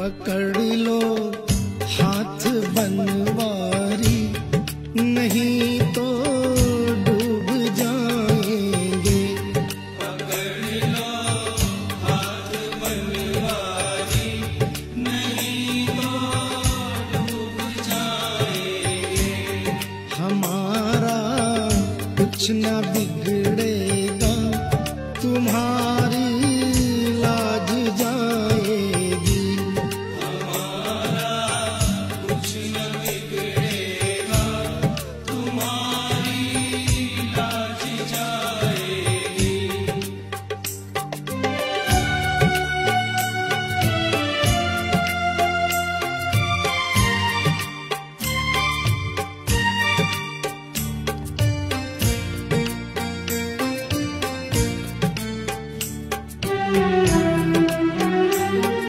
पकड़ लो हाथ बनवारी नहीं तो डूब जाएंगे पकड़ लो हाथ बनवारी नहीं तो डूब जाएंगे हमारा कुछ ना बिगड़े you.